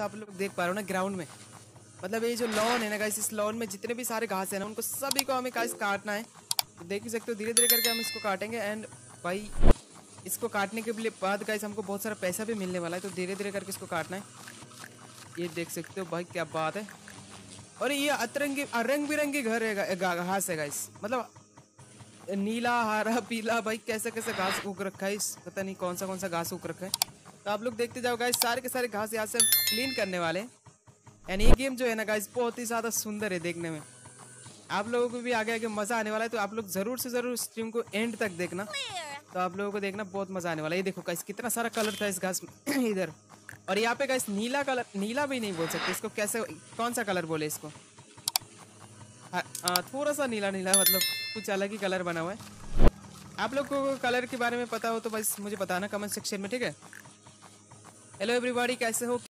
आप लोग देख पा रहे हो ना ग्राउंड में। मतलब ये जो लॉन है ना गाइस इस लॉन में जितने भी सारे घास है ना, उनको सभी को हमें गाइस काटना है। तो देख ही सकते हो धीरे धीरे करके हम इसको काटेंगे एंड भाई, इसको काटने के लिए बाद गाइस हमको बहुत सारा पैसा भी मिलने वाला है तो धीरे धीरे करके इसको काटना है। ये देख सकते हो भाई, क्या बात है। और ये अतरंगी रंग बिरंगी घर है घास है गाइस मतलब नीला, हरा, पीला, भाई कैसे कैसे घास उग रखा है इस, पता नहीं कौन सा कौन सा घास उग रखा है। तो आप लोग देखते जाओ गाइस सारे के सारे घास यहाँ से क्लीन करने वाले एंड ये गेम जो है ना गाइस बहुत ही ज़्यादा सुंदर है देखने में। आप लोगों को भी आगे आगे मज़ा आने वाला है तो आप लोग ज़रूर से ज़रूर स्ट्रीम को एंड तक देखना। तो आप लोगों को देखना बहुत मज़ा आने वाला है। ये देखो गाइस कितना सारा कलर था इस घास में इधर। और यहाँ पे गाइस नीला कलर नीला भी नहीं बोल सकते इसको कैसे कौन सा कलर बोले इसको? हाँ, थोड़ा सा नीला नीला मतलब कुछ अलग ही कलर बना हुआ है। आप लोग को कलर के बारे में पता हो तो बस मुझे बताना कमेंट सेक्शन में ठीक है? हेलो एवरीबॉडी कैसे हो?